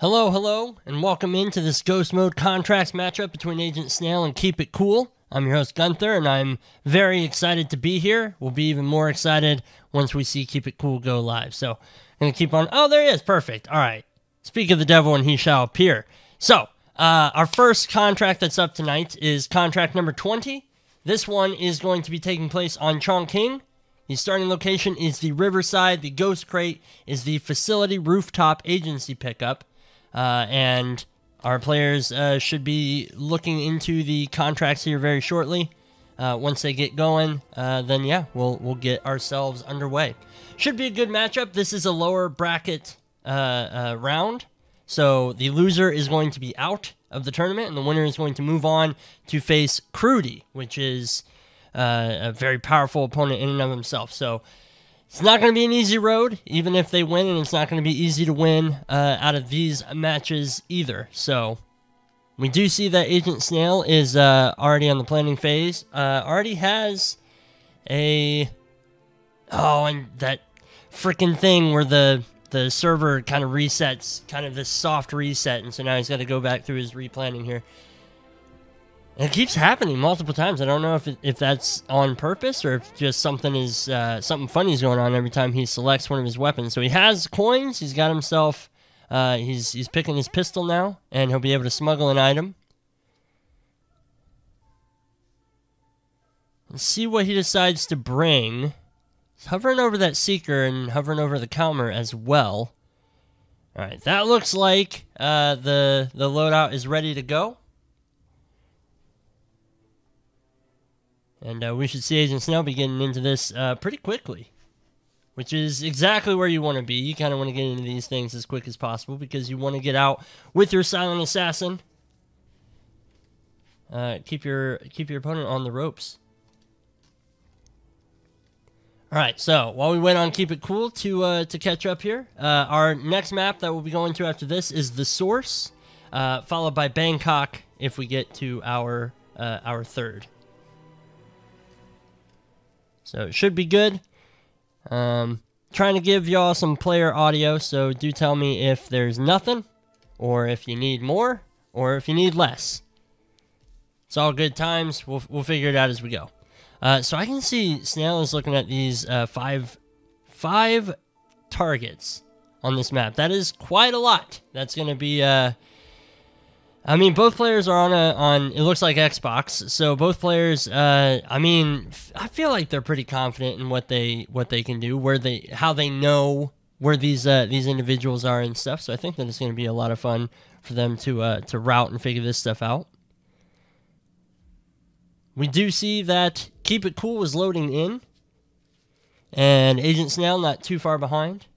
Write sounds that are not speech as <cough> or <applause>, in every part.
Hello, hello, and welcome into this Ghost Mode Contracts matchup between Agent Snail and Keep It Cool. I'm your host, Gunther, and I'm very excited to be here. We'll be even more excited once we see Keep It Cool go live. So, I'm to keep on. Oh, there he is. Perfect. All right. Speak of the devil, and he shall appear. So, uh, our first contract that's up tonight is contract number 20. This one is going to be taking place on Chongqing. The starting location is the Riverside. The Ghost Crate is the facility rooftop agency pickup. Uh, and our players uh, should be looking into the contracts here very shortly. Uh, once they get going, uh, then yeah, we'll we'll get ourselves underway. Should be a good matchup. This is a lower bracket uh, uh, round, so the loser is going to be out of the tournament, and the winner is going to move on to face Crudy, which is a very powerful opponent in and of himself. So it's not going to be an easy road, even if they win, and it's not going to be easy to win uh, out of these matches either. So we do see that Agent Snail is uh, already on the planning phase. Uh, already has a oh, and that freaking thing where the the server kind of resets, kind of this soft reset, and so now he's got to go back through his replanning here. It keeps happening multiple times. I don't know if it, if that's on purpose or if just something is uh, something funny is going on every time he selects one of his weapons. So he has coins. He's got himself. Uh, he's he's picking his pistol now, and he'll be able to smuggle an item. Let's see what he decides to bring. He's hovering over that seeker and hovering over the Kalmer as well. All right, that looks like uh, the the loadout is ready to go. And uh, we should see Agent Snail be getting into this uh, pretty quickly, which is exactly where you want to be. You kind of want to get into these things as quick as possible because you want to get out with your silent assassin. Uh, keep your keep your opponent on the ropes. All right, so while we wait on keep it cool to uh, to catch up here, uh, our next map that we'll be going to after this is the Source, uh, followed by Bangkok if we get to our our third. So it should be good. Um, trying to give y'all some player audio, so do tell me if there's nothing, or if you need more, or if you need less. It's all good times. We'll, we'll figure it out as we go. Uh, so I can see Snail is looking at these uh, five five targets on this map. That is quite a lot. That's going to be uh, I mean, both players are on a on. It looks like Xbox, so both players. Uh, I mean, I feel like they're pretty confident in what they what they can do, where they how they know where these uh, these individuals are and stuff. So I think that it's going to be a lot of fun for them to uh, to route and figure this stuff out. We do see that Keep It Cool was loading in, and Agent Snail not too far behind.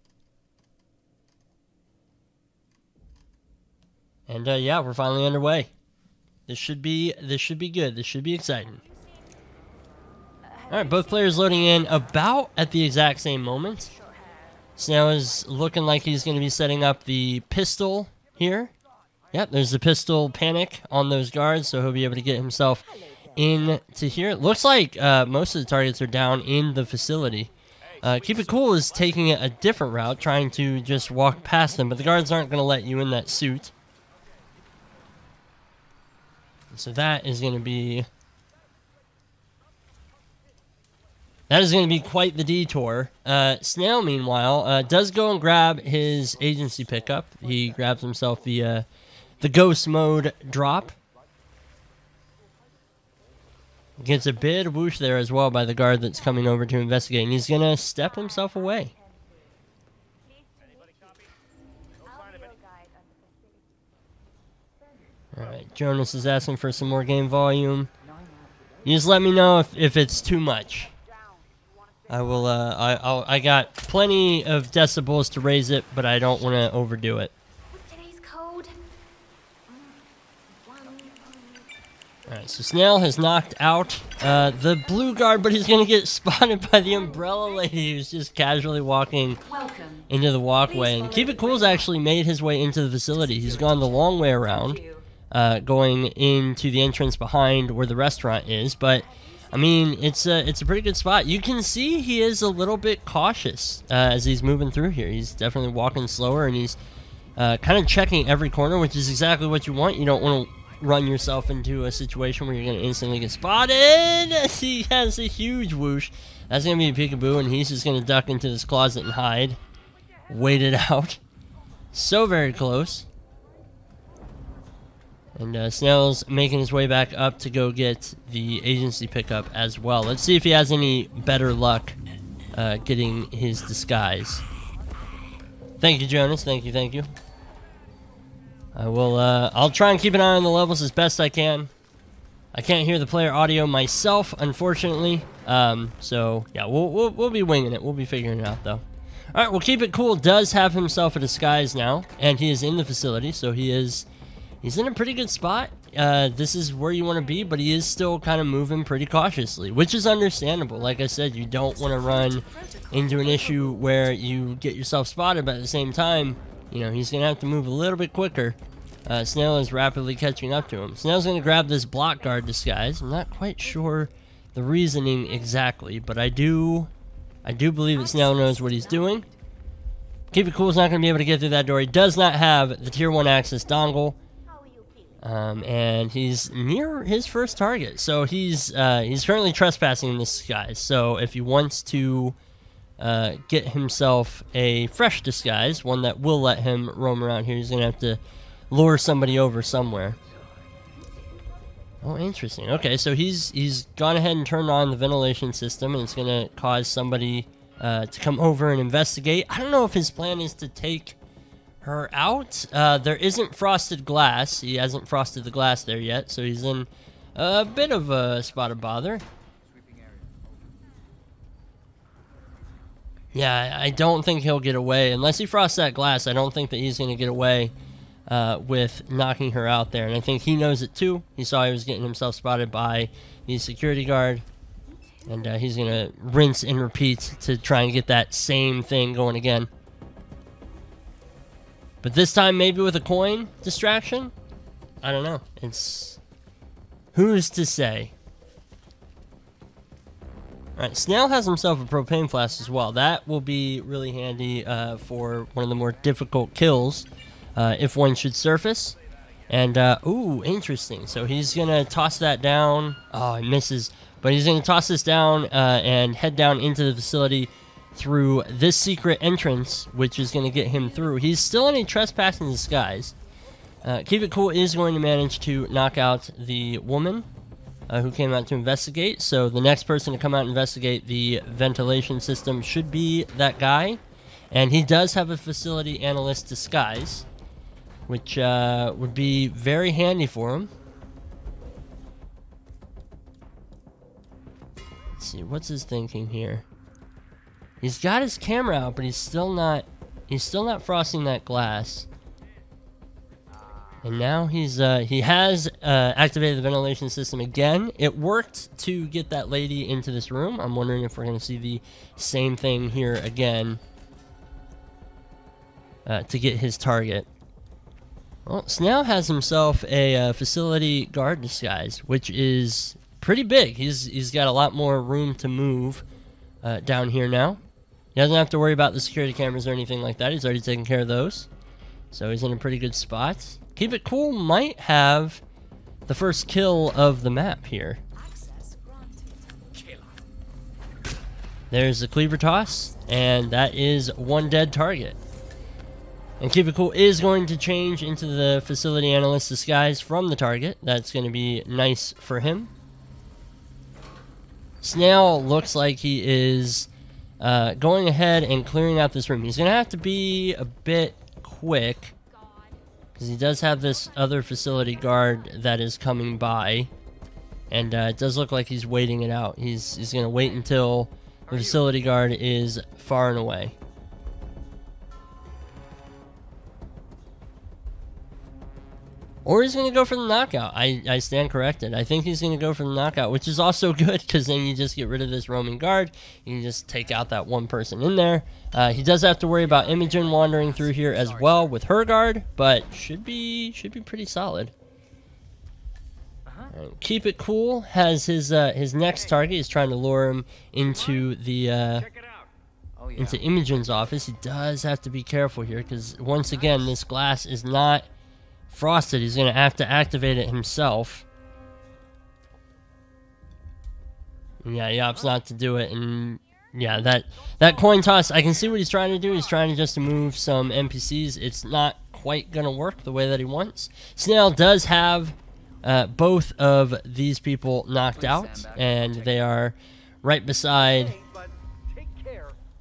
And uh, yeah, we're finally underway. This should be this should be good. This should be exciting. All right, both players loading in about at the exact same moment. Snow is looking like he's going to be setting up the pistol here. Yep, there's the pistol panic on those guards, so he'll be able to get himself into here. It looks like uh, most of the targets are down in the facility. Uh, Keep It Cool is taking a different route, trying to just walk past them, but the guards aren't going to let you in that suit. So that is going to be... That is going to be quite the detour. Uh, Snail, meanwhile, uh, does go and grab his agency pickup. He grabs himself the uh, the ghost mode drop. Gets a bit of whoosh there as well by the guard that's coming over to investigate. And he's going to step himself away. Alright, Jonas is asking for some more game volume. You just let me know if, if it's too much. I will, uh, I, I'll, I got plenty of decibels to raise it, but I don't want to overdo it. Alright, so Snail has knocked out uh, the blue guard, but he's going to get <laughs> spotted by the umbrella lady who's just casually walking into the walkway. And Keep It Cool's actually made his way into the facility. He's gone the long way around uh, going into the entrance behind where the restaurant is. But I mean, it's a it's a pretty good spot. You can see he is a little bit cautious uh, as he's moving through here. He's definitely walking slower, and he's uh, kind of checking every corner, which is exactly what you want. You don't want to run yourself into a situation where you're going to instantly get spotted. <laughs> He has a huge whoosh. That's going to be a peekaboo, and he's just going to duck into this closet and hide. Wait it <laughs> out. So very close. And uh, Snail's making his way back up to go get the agency pickup as well. Let's see if he has any better luck uh, getting his disguise. Thank you, Jonas. Thank you, thank you. I will, uh, I'll try and keep an eye on the levels as best I can. I can't hear the player audio myself, unfortunately. Um, so, yeah, we'll, we'll, we'll be winging it. We'll be figuring it out, though. All right, well, Keep It Cool does have himself a disguise now, and he is in the facility, so he is he's in a pretty good spot. Uh, this is where you want to be, but he is still kind of moving pretty cautiously, which is understandable. Like I said, you don't want to run into an issue where you get yourself spotted, but at the same time, you know, he's going to have to move a little bit quicker. Uh, Snail is rapidly catching up to him. Snail's going to grab this block guard disguise. I'm not quite sure the reasoning exactly, but I do, I do believe that Snail knows what he's doing. Keep It Cool is not going to be able to get through that door. He does not have the Tier 1 access dongle. Um, and he's near his first target. So he's uh, he's currently trespassing in this disguise. So if he wants to uh, get himself a fresh disguise, one that will let him roam around here, he's going to have to lure somebody over somewhere. Oh, interesting. Okay, so he's he's gone ahead and turned on the ventilation system, and it's going to cause somebody uh, to come over and investigate. I don't know if his plan is to take her out. Uh, there isn't frosted glass. He hasn't frosted the glass there yet, so he's in a bit of a spot of bother. Yeah, I don't think he'll get away. Unless he frosts that glass, I don't think that he's going to get away uh, with knocking her out there. And I think he knows it too. He saw he was getting himself spotted by the security guard. And uh, he's going to rinse and repeat to try and get that same thing going again. But this time, maybe with a coin distraction? I don't know. It's... Who's to say? Alright, Snail has himself a propane flask as well. That will be really handy uh, for one of the more difficult kills uh, if one should surface. And, uh, ooh, interesting. So he's going to toss that down. Oh, he misses. But he's going to toss this down uh, and head down into the facility through this secret entrance, which is going to get him through. He's still in a trespassing disguise. Uh, Keep It Cool is going to manage to knock out the woman uh, who came out to investigate. So the next person to come out and investigate the ventilation system should be that guy. And he does have a facility analyst disguise, which uh, would be very handy for him. Let's see, what's his thinking here? He's got his camera out, but he's still not he's still not frosting that glass. And now he's uh, he has uh, activated the ventilation system again. It worked to get that lady into this room. I'm wondering if we're going to see the same thing here again uh, to get his target. Well, Snail has himself a uh, facility guard disguise, which is pretty big. He's he's got a lot more room to move uh, down here now. He doesn't have to worry about the security cameras or anything like that. He's already taken care of those. So he's in a pretty good spot. Keep It Cool might have the first kill of the map here. There's the cleaver toss, and that is one dead target. And Keep It Cool is going to change into the facility analyst disguise from the target. That's going to be nice for him. Snail looks like he is uh, going ahead and clearing out this room. He's going to have to be a bit quick. Because he does have this other facility guard that is coming by. And uh, it does look like he's waiting it out. He's, he's going to wait until the facility guard is far and away. Or he's going to go for the knockout. I, I stand corrected. I think he's going to go for the knockout, which is also <laughs> good because then you just get rid of this roaming guard. You can just take out that one person in there. Uh, he does have to worry about Imogen wandering through here as well with her guard, but should be should be pretty solid. Uh-huh. Keep it cool has his uh, his next target. He's trying to lure him into the uh, into Imogen's office. He does have to be careful here because once again, this glass is not frosted. He's going to have to activate it himself. Yeah, he opts not to do it, and yeah, that that coin toss. I can see what he's trying to do. He's trying to just move some NPCs. It's not quite gonna work the way that he wants. Snail does have uh, both of these people knocked out, and they are right beside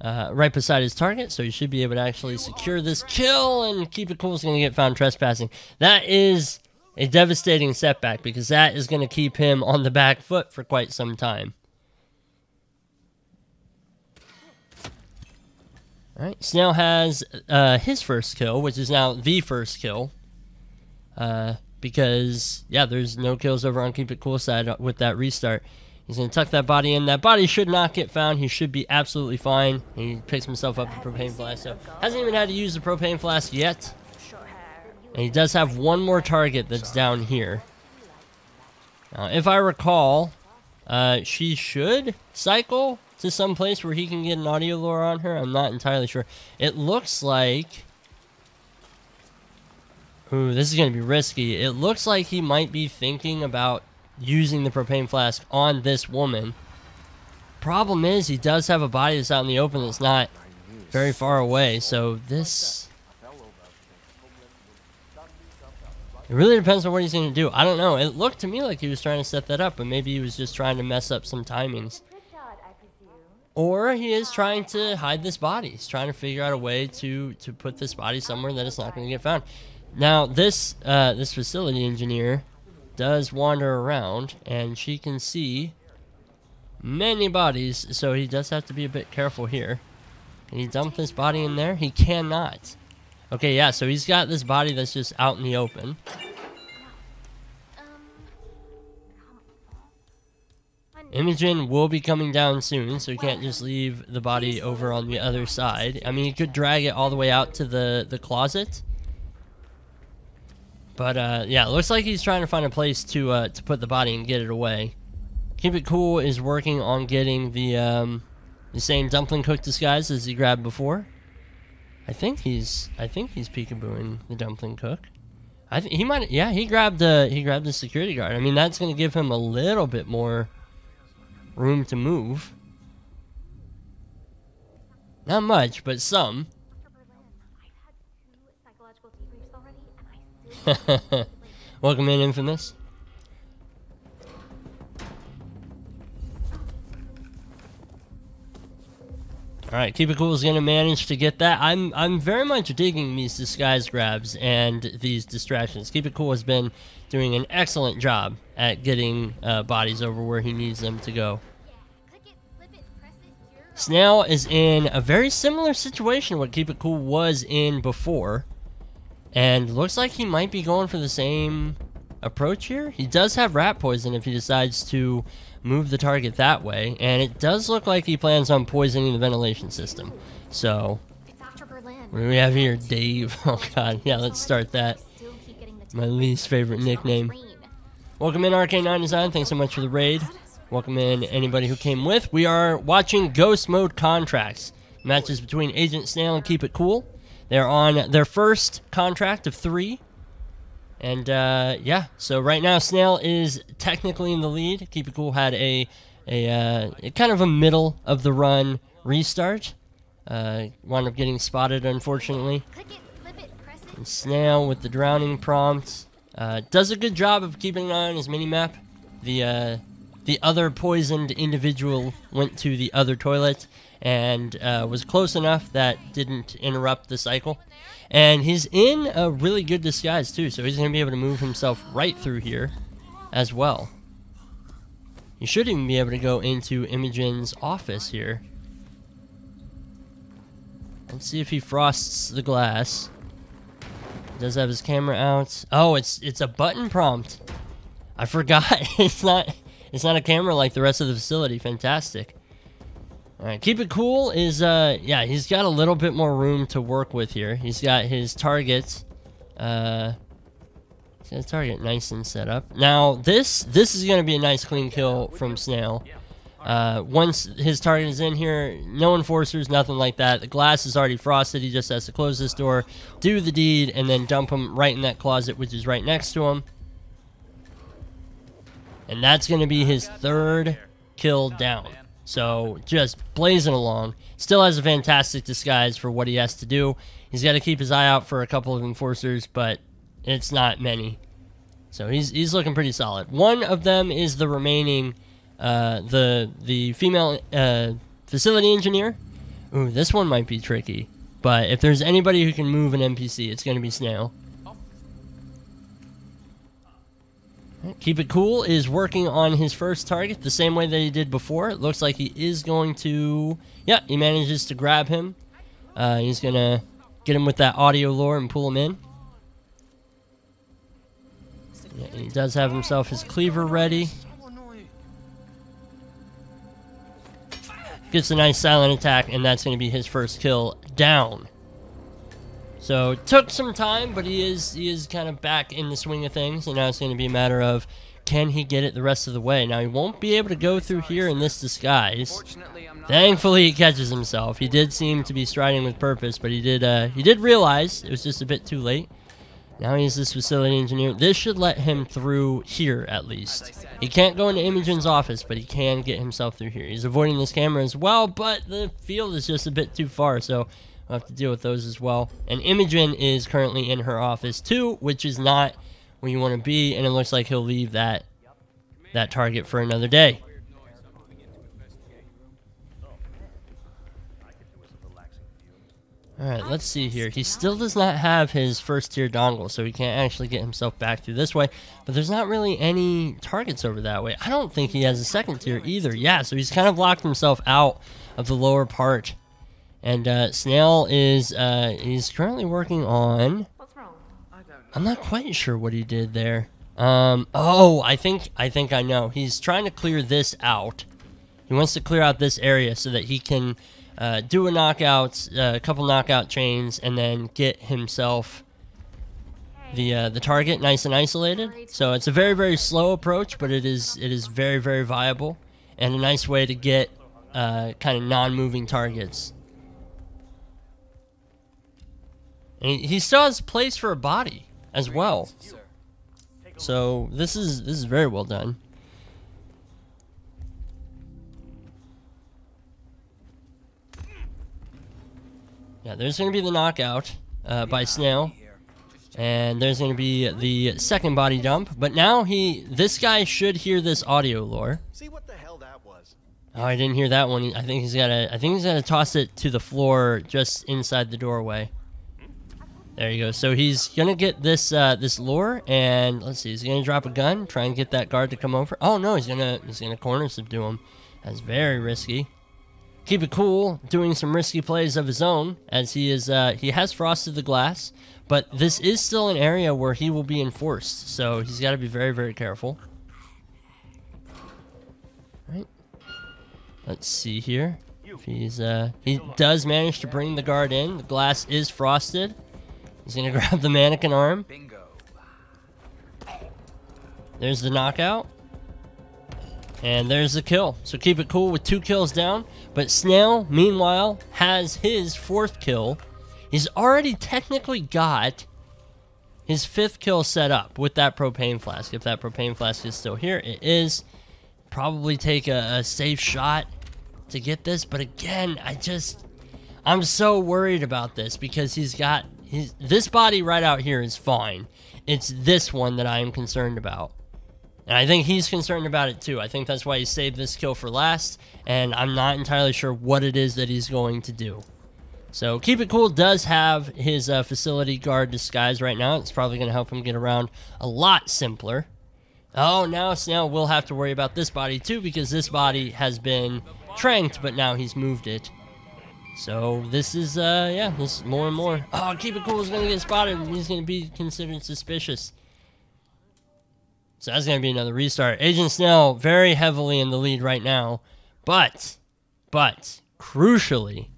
uh, right beside his target, so he should be able to actually secure this kill and keep it cool. Is going to get found trespassing. That is a devastating setback because that is going to keep him on the back foot for quite some time. All right, Snail has uh, his first kill, which is now the first kill. Uh, because, yeah, there's no kills over on Keep It Cool side with that restart. He's going to tuck that body in. That body should not get found. He should be absolutely fine. He picks himself up the propane flask. So, hasn't even had to use the propane flask yet. And he does have one more target that's down here. Now, if I recall, uh, she should cycle to some place where he can get an audio lure on her. I'm not entirely sure. It looks like... Ooh, this is going to be risky. It looks like he might be thinking about using the propane flask on this woman. Problem is, he does have a body that's out in the open that's not very far away, so this... It really depends on what he's going to do. I don't know. It looked to me like he was trying to set that up, but maybe he was just trying to mess up some timings. Or he is trying to hide this body. He's trying to figure out a way to, to put this body somewhere that it's not going to get found. Now, this uh, this facility engineer does wander around, and she can see many bodies, so he does have to be a bit careful here. Can he dump this body in there? He cannot. Okay, yeah, so he's got this body that's just out in the open. Imogen will be coming down soon, so he can't just leave the body over on the other side. I mean, he could drag it all the way out to the, the closet. But, uh, yeah, looks like he's trying to find a place to, uh, to put the body and get it away. Keep It Cool is working on getting the, um, the same dumpling cook disguise as he grabbed before. I think he's, I think he's peekabooing the dumpling cook. I think he might, yeah, he grabbed the, he grabbed the security guard. I mean, that's to give him a little bit more room to move. Not much, but some. <laughs> Welcome in, Infamous. Alright, Keep It Cool is going to manage to get that. I'm I'm very much digging these disguise grabs and these distractions. Keep It Cool has been doing an excellent job at getting uh, bodies over where he needs them to go. Snail is in a very similar situation what Keep It Cool was in before. And looks like he might be going for the same approach here. He does have rat poison if he decides to move the target that way. And it does look like he plans on poisoning the ventilation system. So, what do we have here? Dave. <laughs> Oh god, yeah, let's start that. My least favorite nickname. Welcome in, RK9 Design, Thanks so much for the raid. Welcome in anybody who came with. We are watching Ghost Mode Contracts. Matches between Agent Snail and Keep It Cool. They're on their first contract of three. And uh, yeah, so right now Snail is technically in the lead. Keep It Cool had a a, uh, kind of a middle of the run restart. Uh, wound up getting spotted, unfortunately. And Snail with the drowning prompt uh, does a good job of keeping an eye on his mini map. The uh, the other poisoned individual went to the other toilet and uh, was close enough that didn't interrupt the cycle. And he's in a really good disguise too, so he's going to be able to move himself right through here as well. You should even be able to go into Imogen's office here. Let's see if he frosts the glass. Does have his camera out. Oh, it's it's a button prompt. I forgot. <laughs> it's not it's not a camera like the rest of the facility. Fantastic. Keep it cool is uh yeah he's got a little bit more room to work with here. He's got his targets, uh, got target nice and set up. Now this this is gonna be a nice clean kill from Snail. Uh, once his target is in here, no enforcers, nothing like that. The glass is already frosted. He just has to close this door, do the deed, and then dump him right in that closet, which is right next to him. And that's going to be his third kill down. So just blazing along. Still has a fantastic disguise for what he has to do. He's got to keep his eye out for a couple of enforcers, but it's not many. So he's he's looking pretty solid. One of them is the remaining, uh, the the female uh, facility engineer. Ooh, this one might be tricky. But if there's anybody who can move an NPC, it's going to be Snail. Keep It Cool is working on his first target the same way that he did before. It looks like he is going to... Yeah, he manages to grab him. Uh, he's going to get him with that audio lure and pull him in. Yeah, he does have himself his cleaver ready. Gets a nice silent attack, and that's going to be his first kill down. So it took some time, but he is he is kind of back in the swing of things, and now it's going to be a matter of can he get it the rest of the way. Now he won't be able to go through here in this disguise. Thankfully, he catches himself. He did seem to be striding with purpose, but he did uh, he did realize it was just a bit too late. Now he's this facility engineer. This should let him through here, at least. He can't go into Imogen's office, but he can get himself through here. He's avoiding this camera as well, but the field is just a bit too far, so We'll have to deal with those as well. And Imogen is currently in her office too, which is not where you want to be, and it looks like he'll leave that that target for another day. Alright, let's see here. He still does not have his first tier dongle, so he can't actually get himself back through this way. But there's not really any targets over that way. I don't think he has a second tier either. Yeah, so he's kind of locked himself out of the lower part and uh, Snail is uh, he's currently working on. What's wrong? I'm not quite sure what he did there. Um, oh, I think I think I know. He's trying to clear this out. He wants to clear out this area so that he can uh, do a knockout, uh, a couple knockout chains, and then get himself the uh, the target nice and isolated. So it's a very very slow approach, but it is it is very very viable and a nice way to get uh, kind of non-moving targets. And he still has place for a body as well. So this is this is very well done. Yeah, there's going to be the knockout uh, by Snail. And there's going to be the second body dump. But now he, this guy should hear this audio lore. See what the hell that was. Oh, I didn't hear that one. I think he's got to, I think he's got to toss it to the floor just inside the doorway. There you go. So he's gonna get this uh, this lure, and let's see. He's gonna drop a gun, try and get that guard to come over. Oh no, he's gonna he's gonna corner subdue him. That's very risky. Keep it cool, doing some risky plays of his own, as he is uh, he has frosted the glass, but this is still an area where he will be enforced. So he's got to be very very careful. Right. Let's see here. If he's uh, he does manage to bring the guard in. The glass is frosted. He's gonna <laughs> grab the mannequin arm. Bingo. There's the knockout. And there's the kill. So keep it cool with two kills down. But Snail, meanwhile, has his fourth kill. He's already technically got his fifth kill set up with that propane flask. If that propane flask is still here, it is. Probably take a, a safe shot to get this. But again, I just... I'm so worried about this because he's got his, this body right out here is fine. It's this one that I am concerned about. And I think he's concerned about it too. I think that's why he saved this kill for last. And I'm not entirely sure what it is that he's going to do. So Keep It Cool does have his uh, facility guard disguise right now. It's probably going to help him get around a lot simpler. Oh, now Snail will have to worry about this body too because this body has been tranked, but now he's moved it. So this is, uh, yeah, this more and more. Oh, Keep It Cool is going to get spotted. He's going to be considered suspicious. So that's going to be another restart. Agent Snail very heavily in the lead right now. But, but, crucially,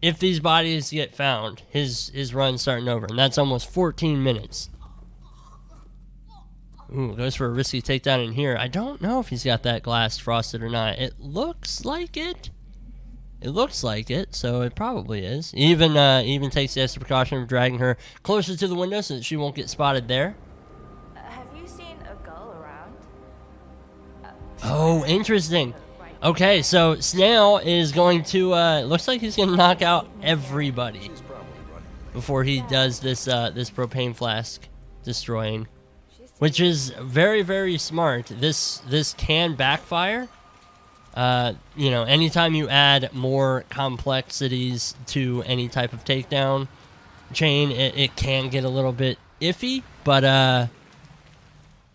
if these bodies get found, his, his run's starting over. And that's almost 14 minutes. Ooh, goes for a risky takedown in here. I don't know if he's got that glass frosted or not. It looks like it. It looks like it, so it probably is. Even uh, even takes the extra precaution of dragging her closer to the window so that she won't get spotted there. Uh, have you seen a gull around? Oh, interesting. Okay, so Snail is going to. Uh, looks like he's going to knock out everybody before he does this uh, this propane flask destroying, which is very very smart. This this can backfire. Uh, you know, anytime you add more complexities to any type of takedown chain, it, it can get a little bit iffy. But uh,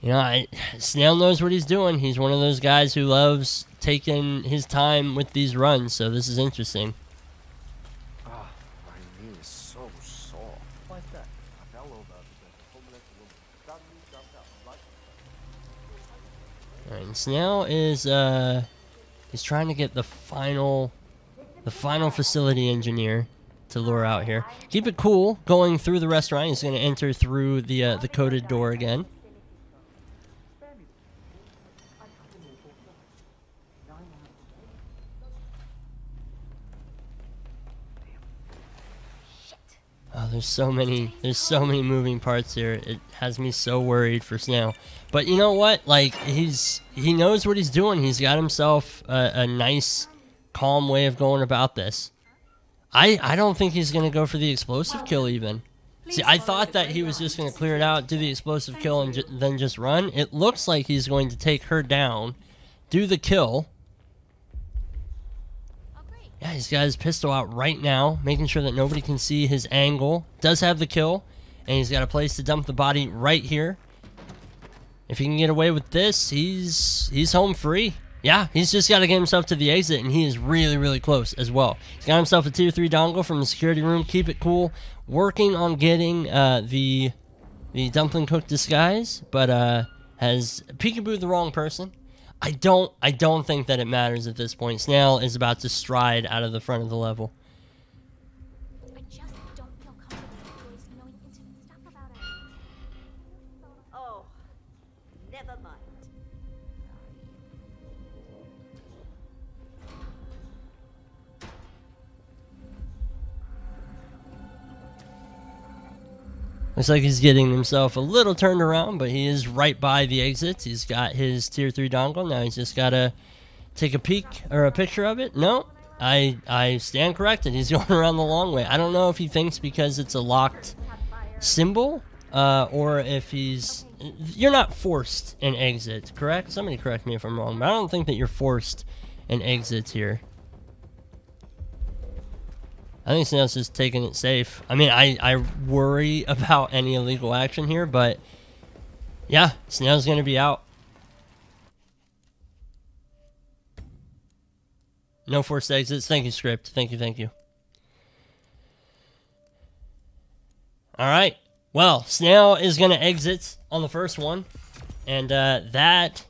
you know, I, Snail knows what he's doing. He's one of those guys who loves taking his time with these runs. So this is interesting. Ah, my knee is so sore. Why's that? I fell over because the homeless woman suddenly jumped out right All right, and Snail is uh, he's trying to get the final, the final facility engineer to lure out here. Keep it cool going through the restaurant. He's going to enter through the uh, the coded door again. There's so many, there's so many moving parts here. It has me so worried for Snail. But you know what? Like he's, he knows what he's doing. He's got himself a, a nice, calm way of going about this. I, I don't think he's gonna go for the explosive kill even. See, I thought that he was just gonna clear it out, do the explosive kill, and ju then just run. It looks like he's going to take her down, do the kill. Yeah, he's got his pistol out right now, making sure that nobody can see his angle. Does have the kill, and he's got a place to dump the body right here. If he can get away with this, he's he's home free. Yeah, he's just got to get himself to the exit, and he is really, really close as well. He's got himself a tier 3 dongle from the security room. Keep it cool. Working on getting uh, the the dumpling cook disguise, but uh, has peekaboo the wrong person. I don't I don't think that it matters at this point. Snail is about to stride out of the front of the level. I just don't Looks like he's getting himself a little turned around, but he is right by the exits. He's got his tier three dongle. Now he's just gotta take a peek or a picture of it. No, I I stand corrected. He's <laughs> going around the long way. I don't know if he thinks because it's a locked symbol, uh, or if he's. You're not forced an exit, correct? Somebody correct me if I'm wrong, but I don't think that you're forced an exit here. I think Snail's just taking it safe. I mean, I, I worry <laughs> about any illegal action here, but yeah, Snail's going to be out. No forced exits. Thank you, script. Thank you, thank you. All right. Well, Snail is going to exit on the first one, and uh, that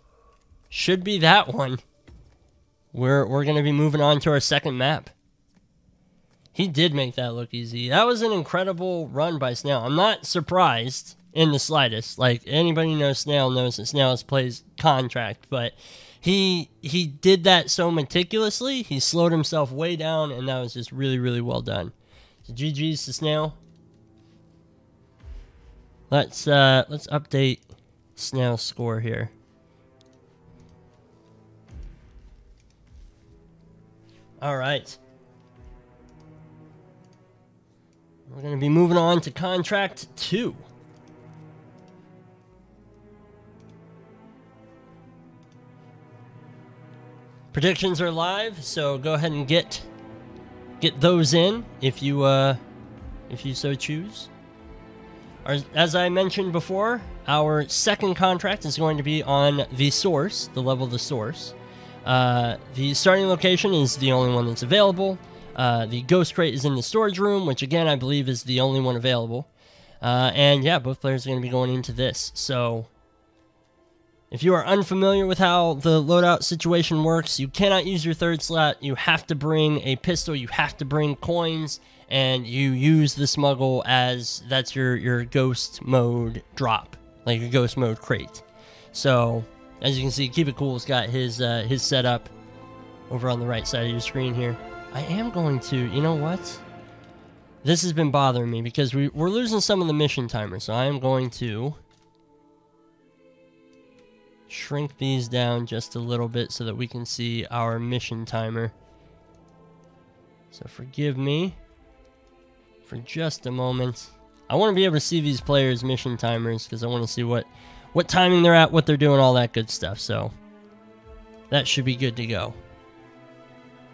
should be that one. We're, we're going to be moving on to our second map. He did make that look easy. That was an incredible run by Snail. I'm not surprised in the slightest. Like anybody knows Snail knows that Snail plays contract, but he he did that so meticulously. He slowed himself way down, and that was just really really well done. So GG's to Snail. Let's uh let's update Snail's score here. All right. We're going to be moving on to contract two. Predictions are live, so go ahead and get get those in if you uh, if you so choose. As, as I mentioned before, our second contract is going to be on the source, the level of the source. Uh, the starting location is the only one that's available. Uh, the ghost crate is in the storage room, which again I believe is the only one available. Uh, and yeah, both players are going to be going into this. So if you are unfamiliar with how the loadout situation works, you cannot use your third slot. You have to bring a pistol. You have to bring coins, and you use the smuggle as that's your your ghost mode drop, like your ghost mode crate. So, as you can see, Keep It Cool's got his uh, his setup over on the right side of your screen here. I am going to, you know what? This has been bothering me because we, we're losing some of the mission timers, so I am going to shrink these down just a little bit so that we can see our mission timer. So forgive me for just a moment. I want to be able to see these players' mission timers because I want to see what what timing they're at, what they're doing, all that good stuff. So that should be good to go.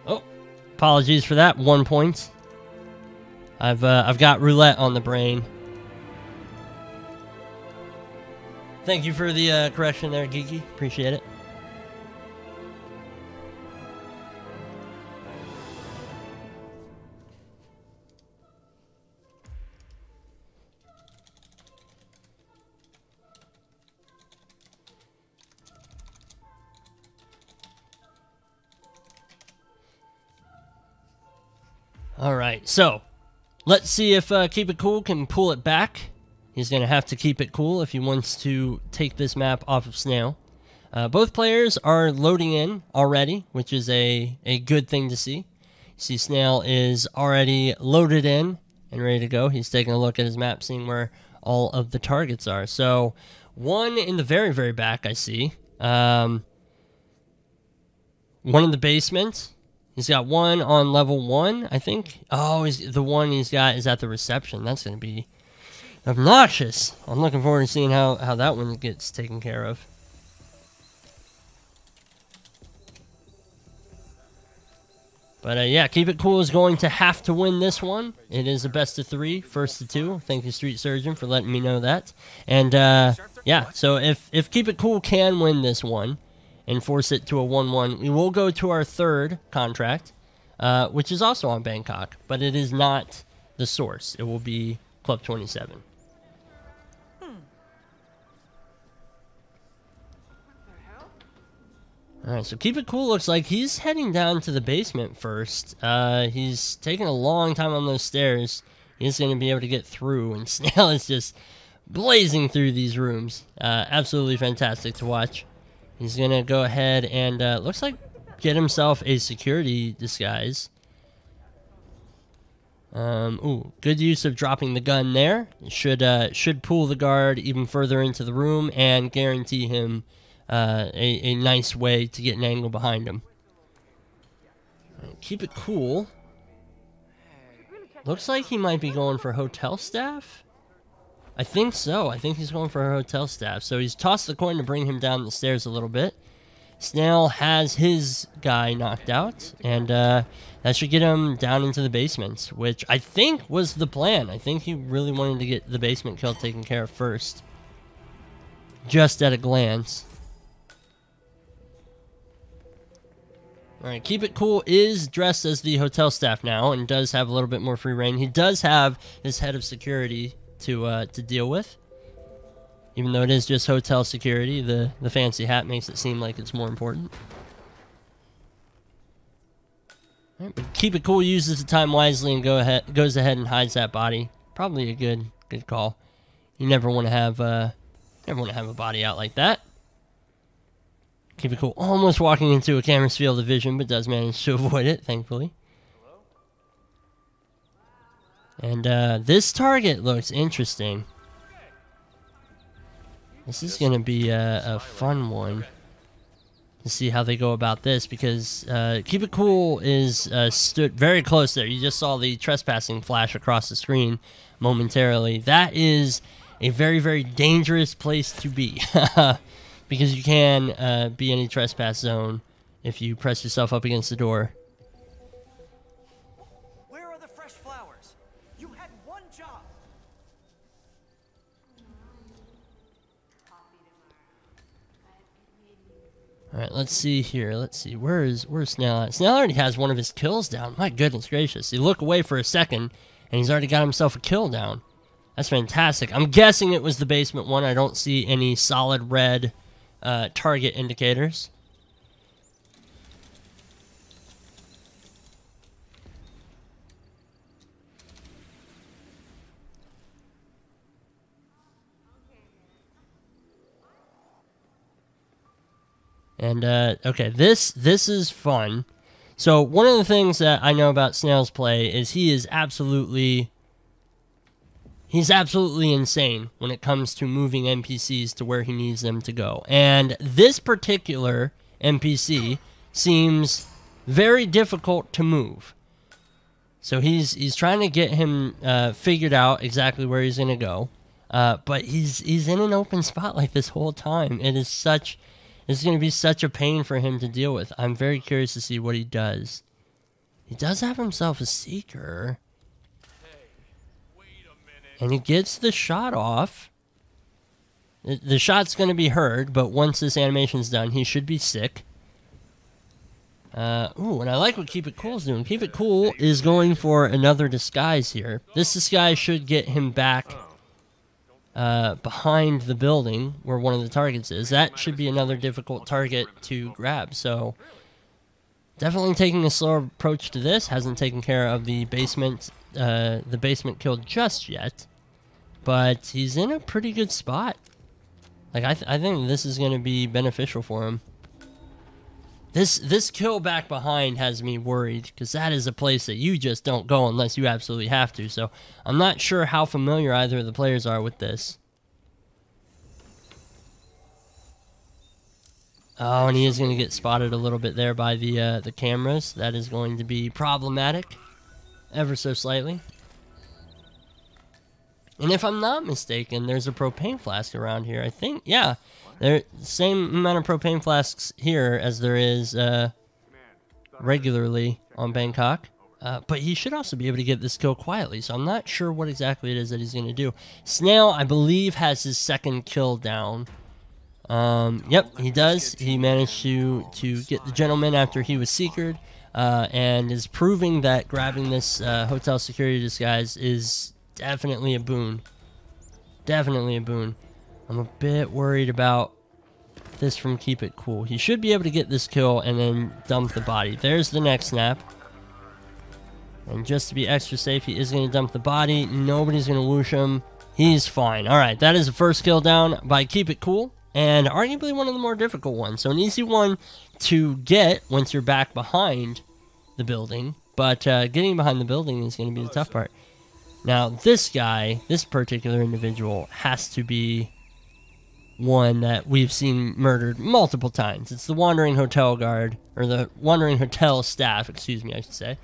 Oh, apologies for that. One point. I've uh, I've got roulette on the brain. Thank you for the uh, correction there, Geeky. Appreciate it. All right, so let's see if uh, Keep It Cool can pull it back. He's going to have to keep it cool if he wants to take this map off of Snail. Uh, both players are loading in already, which is a, a good thing to see. You see, Snail is already loaded in and ready to go. He's taking a look at his map, seeing where all of the targets are. So, one in the very, very back, I see. Um, one in the basement. He's got one on level one, I think. Oh, he's, the one he's got is at the reception. That's going to be obnoxious. I'm looking forward to seeing how, how that one gets taken care of. But uh, yeah, Keep It Cool is going to have to win this one. It is a best of three, first to two. Thank you, Street Surgeon, for letting me know that. And uh, yeah, so if, if Keep It Cool can win this one and force it to a 1 1, we will go to our third contract, uh, which is also on Bangkok, but it is not the source. It will be Club 27. All right, so keep it cool. Looks like he's heading down to the basement first. Uh, he's taking a long time on those stairs. He's going to be able to get through, and <laughs> Snail is just blazing through these rooms. Uh, absolutely fantastic to watch. He's going to go ahead and uh, looks like get himself a security disguise. Um, ooh, good use of dropping the gun there. Should uh, should pull the guard even further into the room and guarantee him uh, a, a nice way to get an angle behind him. Keep it cool. Looks like he might be going for hotel staff. I think so. I think he's going for a hotel staff. So he's tossed the coin to bring him down the stairs a little bit. Snail has his guy knocked out, and uh, that should get him down into the basement, which I think was the plan. I think he really wanted to get the basement kill taken care of first. Just at a glance. Alright, Keep It Cool is dressed as the hotel staff now and does have a little bit more free reign. He does have his head of security to uh, to deal with. Even though it is just hotel security, the, the fancy hat makes it seem like it's more important. Right, but Keep It Cool uses the time wisely and go ahead goes ahead and hides that body. Probably a good good call. You never want to have uh, never want to have a body out like that. Keep it cool. Almost walking into a camera's field of vision, but does manage to <laughs> avoid it, thankfully. And uh, this target looks interesting. This is going to be a, a, fun one to see how they go about this because uh, Keep It Cool is uh, stood very close there. You just saw the trespassing flash across the screen momentarily. That is a very, very dangerous place to be. <laughs> because you can uh, be in a trespass zone if you press yourself up against the door. All right, let's see here. Let's see. Where is where's Snail at? Snail already has one of his kills down. My goodness gracious. You look away for a second, and he's already got himself a kill down. That's fantastic. I'm guessing it was the basement one. I don't see any solid red uh, target indicators. And uh, okay, this this is fun. So one of the things that I know about Snail's play is he is absolutely he's absolutely insane when it comes to moving NPCs to where he needs them to go. And this particular NPC seems very difficult to move. So he's he's trying to get him uh, figured out exactly where he's gonna go, uh, but he's he's in an open spot like this whole time. It is such it's gonna be such a pain for him to deal with. I'm very curious to see what he does. He does have himself a seeker, and he gets the shot off. The- shot's gonna be heard, but once this animation's done, he should be sick. Uh, ooh, and I like what Keep It Cool is doing. Keep It Cool is going for another disguise here. This disguise should get him back uh, behind the building where one of the targets is. That should be another difficult target to grab. So, definitely taking a slower approach to this. Hasn't taken care of the basement, uh, the basement kill just yet, but he's in a pretty good spot. Like I, th- I think this is going to be beneficial for him. This this kill back behind has me worried because that is a place that you just don't go unless you absolutely have to. So I'm not sure how familiar either of the players are with this. Oh, and he is going to get spotted a little bit there by the uh, the cameras. That is going to be problematic, ever so slightly. And if I'm not mistaken, there's a propane flask around here. I think, yeah, there same amount of propane flasks here as there is uh, regularly on Bangkok. Uh, but he should also be able to get this kill quietly, so I'm not sure what exactly it is that he's going to do. Snail, I believe, has his second kill down. Um, yep, he does. He managed to to get the gentleman after he was seekered, uh, and is proving that grabbing this uh, hotel security disguise is definitely a boon. Definitely a boon. I'm a bit worried about this from Keep It Cool. He should be able to get this kill and then dump the body. There's the next snap. And just to be extra safe, he is going to dump the body. Nobody's going to whoosh him. He's fine. All right, that is the first kill down by Keep It Cool. And arguably one of the more difficult ones. So an easy one to get once you're back behind the building. But uh, getting behind the building is going to be the tough part. Now, this guy, this particular individual, has to be one that we've seen murdered multiple times. It's the Wandering Hotel Guard, or the Wandering Hotel staff, excuse me, I should say.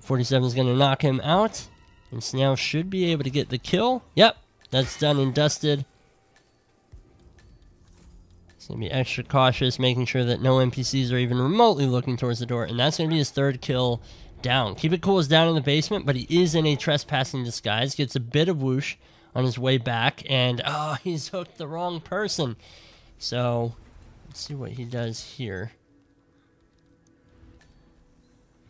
47 is going to knock him out, and Snail should be able to get the kill. Yep, that's done and dusted. He's going to be extra cautious, making sure that no NPCs are even remotely looking towards the door, and that's going to be his third kill down. Keep It Cool is down in the basement, but he is in a trespassing disguise. Gets a bit of whoosh on his way back, and oh, <laughs> he's hooked the wrong person. So, let's see what he does here.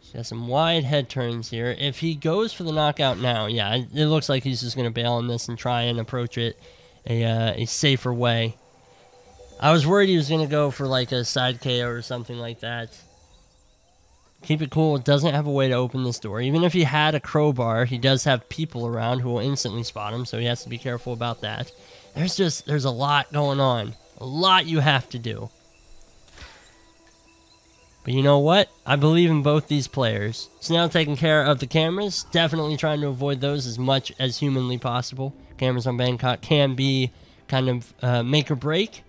He has some wide head turns here. If he goes for the knockout now, yeah, it looks like he's just going to bail on this and try and approach it a, uh, a safer way. I was worried he was going to go for like a side KO or something like that. Keep it cool. Doesn't have a way to open this door. Even if he had a crowbar, he does have people around who will instantly spot him, so he has to be careful about that. There's just there's a lot going on. A lot you have to do. But you know what? I believe in both these players. So now taking care of the cameras, definitely trying to avoid those as much as humanly possible. Cameras on Bangkok can be kind of uh, make or break.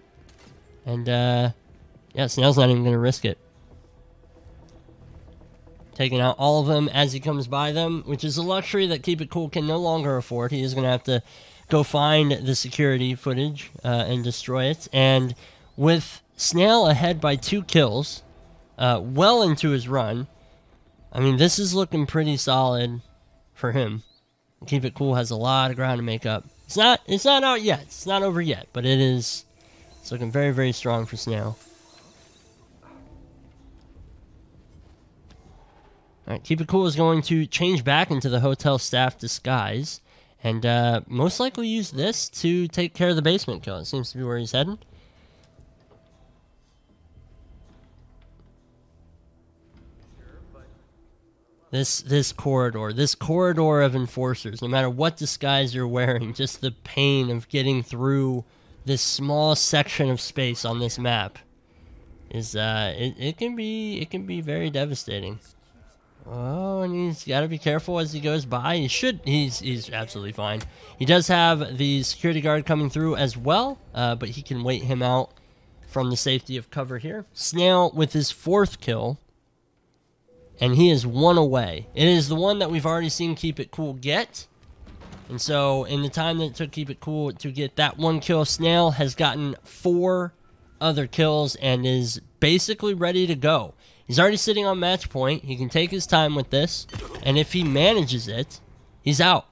And uh, yeah, Snail's not even going to risk it. Taking out all of them as he comes by them, which is a luxury that Keep It Cool can no longer afford. He is going to have to go find the security footage uh, and destroy it. And with Snail ahead by two kills, uh, well into his run, I mean, this is looking pretty solid for him. Keep It Cool has a lot of ground to make up. It's not it's not out yet. It's not over yet, but it is it's looking very, very strong for Snail. Keep It Cool is going to change back into the hotel staff disguise. And uh, most likely use this to take care of the basement kill. It seems to be where he's heading. This this corridor, this corridor of enforcers, no matter what disguise you're wearing, just the pain of getting through this small section of space on this map is uh it, it can be it can be very devastating. Oh, and he's got to be careful as he goes by. He should. He's he's absolutely fine. He does have the security guard coming through as well, uh, but he can wait him out from the safety of cover here. Snail with his fourth kill, and he is one away. It is the one that we've already seen Keep It Cool get. And so, in the time that it took Keep It Cool to get that one kill, Snail has gotten four other kills and is basically ready to go. He's already sitting on match point. He can take his time with this. And if he manages it, he's out.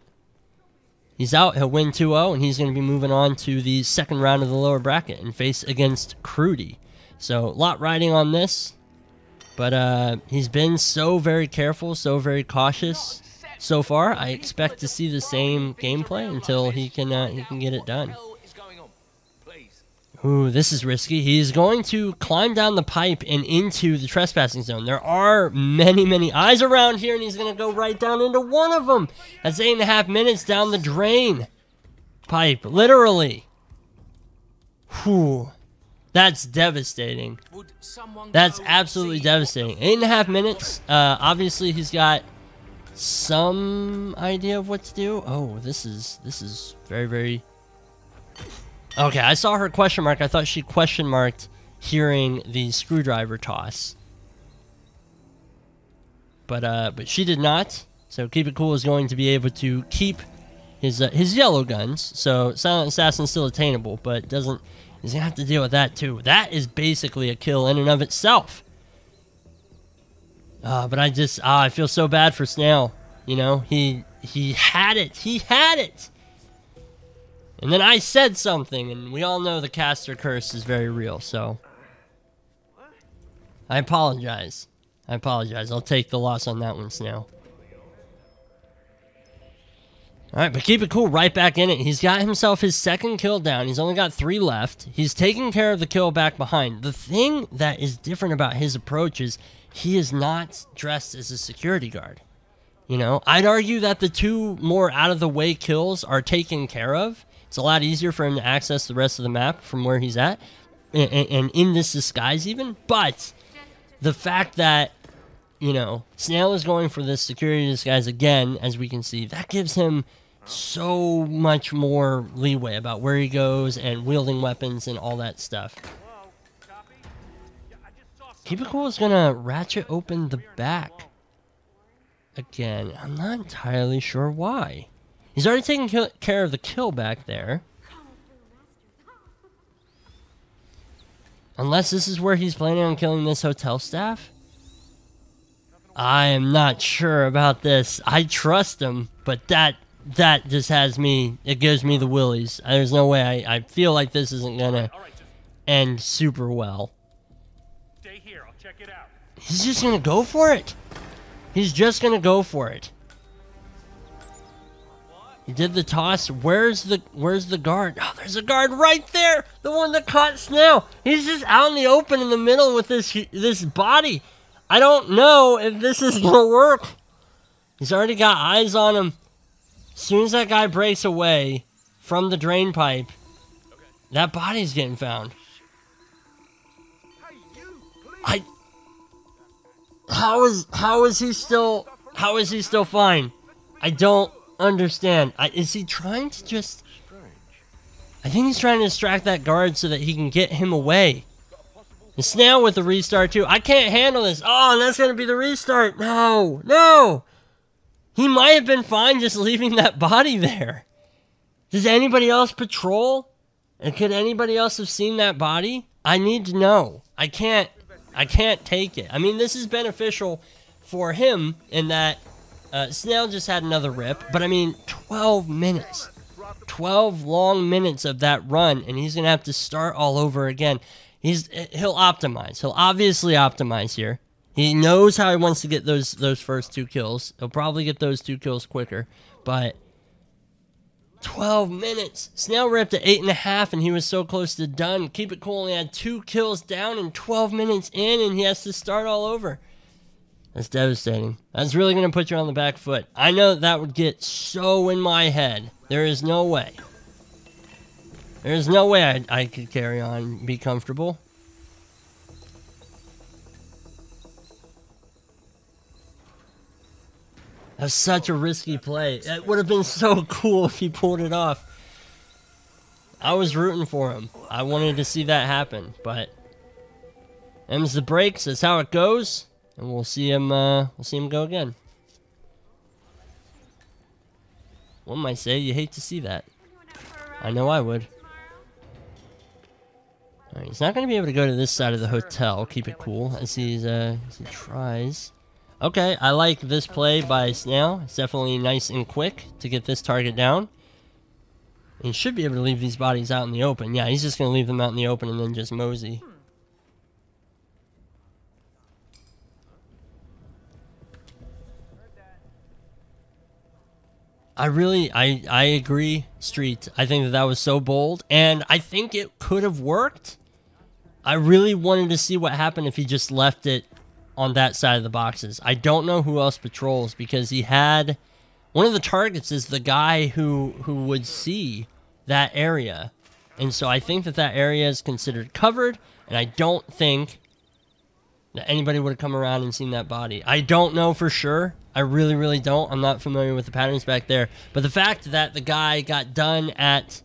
He's out. He'll win 2-0, and he's going to be moving on to the second round of the lower bracket and face against Crudy. So, a lot riding on this. But uh, he's been so very careful, so very cautious so far. I expect to see the same gameplay until he can uh, he can get it done. Ooh, this is risky. He's going to climb down the pipe and into the trespassing zone. There are many, many eyes around here, and he's going to go right down into one of them. That's eight and a half minutes down the drain. Pipe, literally. Whew. That's devastating. That's absolutely devastating. Eight and a half minutes. Uh, obviously, he's got some idea of what to do. Oh, this is this is very, very Okay, I saw her question mark. I thought she question marked hearing the screwdriver toss. But uh but she did not. So Keep It Cool is going to be able to keep his uh, his yellow guns. So Silent Assassin's still attainable, but doesn't he's gonna have to deal with that too. That is basically a kill in and of itself. Uh, but I just uh, I feel so bad for Snail. You know, he he had it. He had it. And then I said something, and we all know the caster curse is very real, so. I apologize. I apologize. I'll take the loss on that one, Snail. Alright, but keep it cool. Right back in it. He's got himself his second kill down. He's only got three left. He's taking care of the kill back behind. The thing that is different about his approach is he is not dressed as a security guard. You know, I'd argue that the two more out of the way kills are taken care of it's a lot easier for him to access the rest of the map from where he's at, and, and in this disguise even. But the fact that you know Snail is going for this security disguise again, as we can see, that gives him so much more leeway about where he goes and wielding weapons and all that stuff. Cool is gonna ratchet open the back again. I'm not entirely sure why. He's already taken care of the kill back there. Unless this is where he's planning on killing this hotel staff? I am not sure about this. I trust him, but that that just has me, it gives me the willies. There's no way I, I feel like this isn't gonna end super well. Stay here, I'll check it out. He's just gonna go for it. He's just gonna go for it. He did the toss. Where's the Where's the guard? Oh, there's a guard right there. The one that caught Snail. He's just out in the open in the middle with this this body. I don't know if this is <laughs> gonna work. He's already got eyes on him. As soon as that guy breaks away from the drain pipe, that body's getting found. I. How is how is he still how is he still fine? I don't understand. I, is he trying to just... I think he's trying to distract that guard so that he can get him away. And Snail with the restart too. I can't handle this. Oh, and that's going to be the restart. No, no. He might have been fine just leaving that body there. Does anybody else patrol? And could anybody else have seen that body? I need to know. I can't I can't take it. I mean, this is beneficial for him in that uh, Snail just had another rip, but I mean, 12 minutes. 12 long minutes of that run, and he's going to have to start all over again. He's He'll optimize. He'll obviously optimize here. He knows how he wants to get those those first two kills. He'll probably get those two kills quicker, but 12 minutes. Snail ripped at 8.5, and he was so close to done. Keep it cool, He had two kills down and 12 minutes in, and he has to start all over. That's devastating. That's really going to put you on the back foot. I know that would get so in my head. There is no way. There's no way I, I could carry on, be comfortable. That's such a risky play. It would have been so <laughs> cool if he pulled it off. I was rooting for him. I wanted to see that happen, but M's the breaks. That's how it goes, and we'll see him. Uh, we'll see him go again. One might say you hate to see that. I know I would. Alright, he's not going to be able to go to this side of the hotel. Keep it cool as, he's, uh, as he tries. Okay, I like this play by Snail. It's definitely nice and quick to get this target down. He should be able to leave these bodies out in the open. Yeah, he's just going to leave them out in the open and then just mosey. I really, I, I agree, Street. I think that that was so bold, and I think it could have worked. I really wanted to see what happened if he just left it on that side of the boxes. I don't know who else patrols because he had one of the targets is the guy who who would see that area, and so I think that that area is considered covered, and I don't think that anybody would have come around and seen that body. I don't know for sure. I really, really don't. I'm not familiar with the patterns back there. But the fact that the guy got done at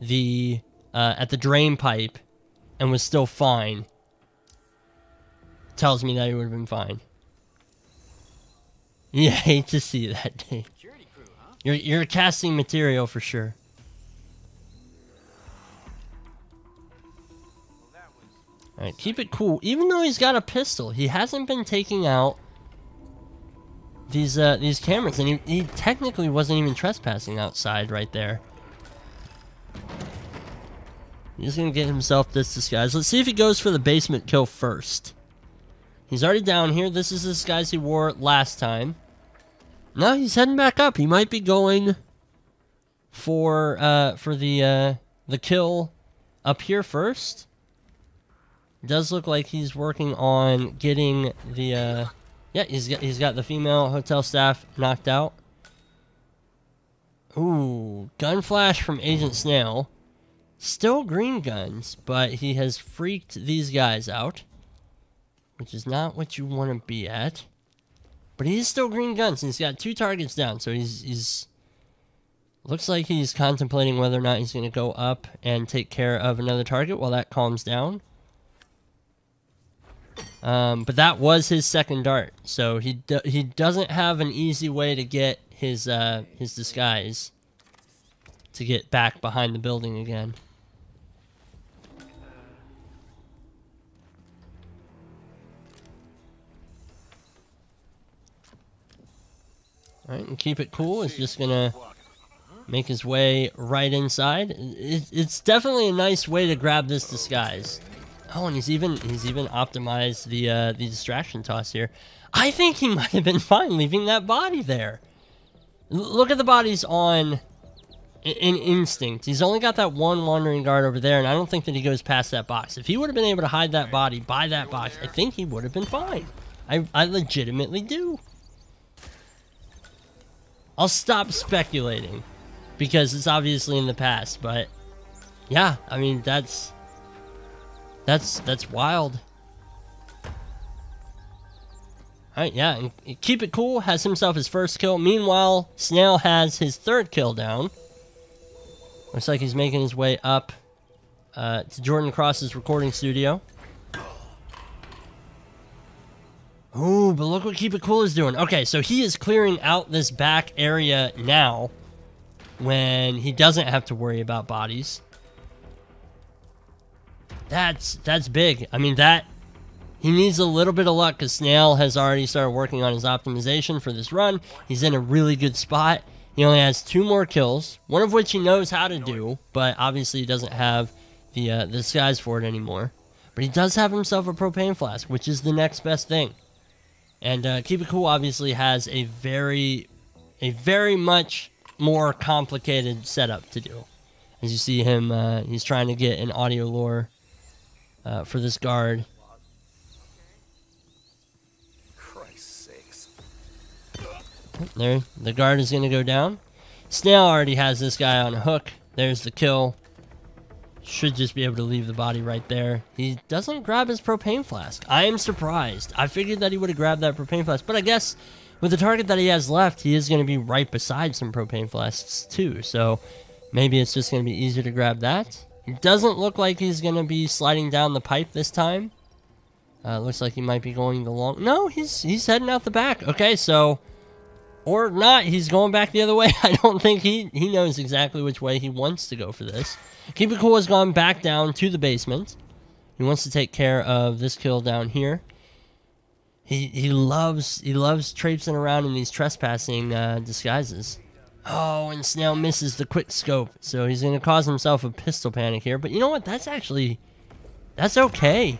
the uh, at the drain pipe and was still fine tells me that he would have been fine. <laughs> You hate to see that, <laughs> Dave. You're you're casting material for sure. Alright, keep it cool. Even though he's got a pistol, he hasn't been taking out these uh, these cameras, and he, he technically wasn't even trespassing outside right there. He's gonna get himself this disguise. Let's see if he goes for the basement kill first. He's already down here. This is the disguise he wore last time. No, he's heading back up. He might be going for uh for the uh the kill up here first. Does look like he's working on getting the uh yeah, he's got he's got the female hotel staff knocked out. Ooh, gun flash from Agent Snail. Still green guns, but he has freaked these guys out. Which is not what you want to be at. But he is still green guns, and he's got two targets down, so he's he's looks like he's contemplating whether or not he's going to go up and take care of another target while that calms down. Um, but that was his second dart, so he do- he doesn't have an easy way to get his uh, his disguise to get back behind the building again. All right, and keep it cool. He's just gonna make his way right inside. It's definitely a nice way to grab this disguise. Oh, and he's even he's even optimized the uh, the distraction toss here. I think he <laughs> might have been fine leaving that body there. L- look at the bodies on in instinct. He's only got that one wandering guard over there, and I don't think that he goes past that box. If he would have been able to hide that body by that box, I think he would have been fine. I I legitimately do. I'll stop speculating because it's obviously in the past, but yeah, I mean that's that's that's wild. Alright, yeah, and Keep It Cool has himself his first kill. Meanwhile, Snail has his third kill down. Looks like he's making his way up uh, to Jordan Cross's recording studio. Ooh, but look what Keep It Cool is doing. Okay, so he is clearing out this back area now when he doesn't have to worry about bodies. That's that's big. I mean that he needs a little bit of luck because Snail has already started working on his optimization for this run. He's in a really good spot. He only has two more kills, one of which he knows how to do, but obviously he doesn't have the uh, the disguise for it anymore. But he does have himself a propane flask, which is the next best thing. And uh, Keep It Cool obviously has a very, a very much more complicated setup to do. As you see him, uh, he's trying to get an audio lure uh, for this guard. Sakes. There, the guard is going to go down. Snail already has this guy on a hook. There's the kill. should just be able to leave the body right there. He doesn't grab his propane flask. I am surprised. I figured that he would have grabbed that propane flask, but I guess with the target that he has left, he is going to be right beside some propane flasks too. So maybe it's just going to be easier to grab that. It doesn't look like he's going to be sliding down the pipe this time. Uh, looks like he might be going the long. No, he's he's heading out the back. Okay, so or not, he's going back the other way. <laughs> I don't think he he knows exactly which way he wants to go for this. Keep it cool has gone back down to the basement. He wants to take care of this kill down here. He he loves he loves traipsing around in these trespassing uh, disguises. Oh, and Snail misses the quick scope, so he's gonna cause himself a pistol panic here. But you know what? That's actually that's okay.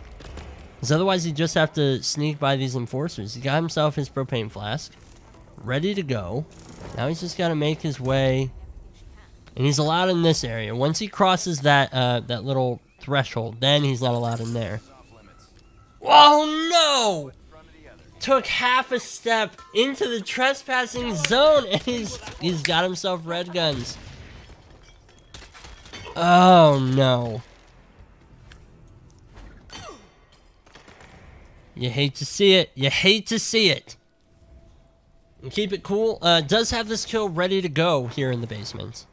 Because otherwise he'd just have to sneak by these enforcers. He got himself his propane flask. Ready to go. Now he's just got to make his way. And he's allowed in this area. Once he crosses that uh, that little threshold, then he's not allowed in there. Oh no! Took half a step into the trespassing zone and he's he's got himself red guns. Oh no. You hate to see it. You hate to see it. And keep it cool. Uh, does have this kill ready to go here in the basement.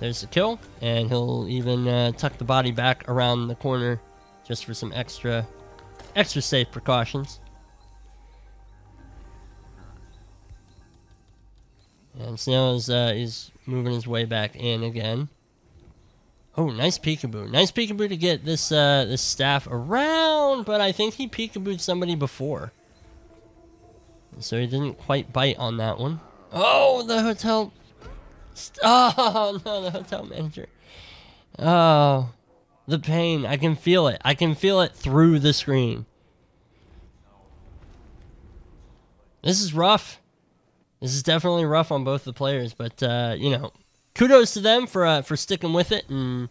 There's the kill, and he'll even uh, tuck the body back around the corner just for some extra, extra safe precautions. And Snail is, uh, is moving his way back in again. Oh, nice peekaboo. Nice peekaboo to get this uh, this staff around, but I think he peekabooed somebody before. So he didn't quite bite on that one. Oh, the hotel... <laughs> Oh, no, the hotel manager. Oh, the pain. I can feel it. I can feel it through the screen. This is rough. This is definitely rough on both the players, but, uh, you know, kudos to them for uh, for sticking with it and